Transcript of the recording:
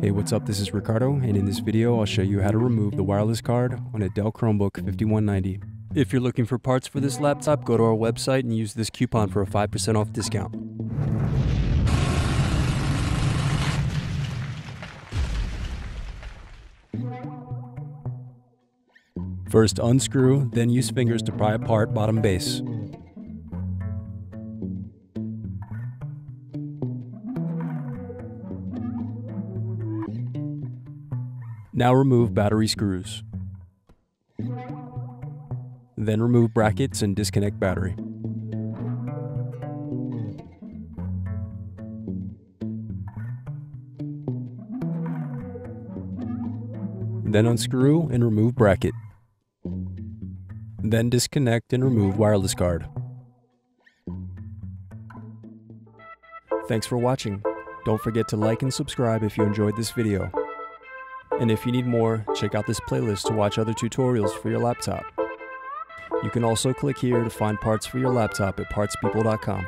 Hey, what's up? This is Ricardo, and in this video, I'll show you how to remove the wireless card on a Dell Chromebook 5190. If you're looking for parts for this laptop, go to our website and use this coupon for a 5% off discount. First unscrew, then use fingers to pry apart bottom base. Now remove battery screws. Then remove brackets and disconnect battery. Then unscrew and remove bracket. Then disconnect and remove wireless card. Thanks for watching. Don't forget to like and subscribe if you enjoyed this video. And if you need more, check out this playlist to watch other tutorials for your laptop. You can also click here to find parts for your laptop at partspeople.com.